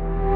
you.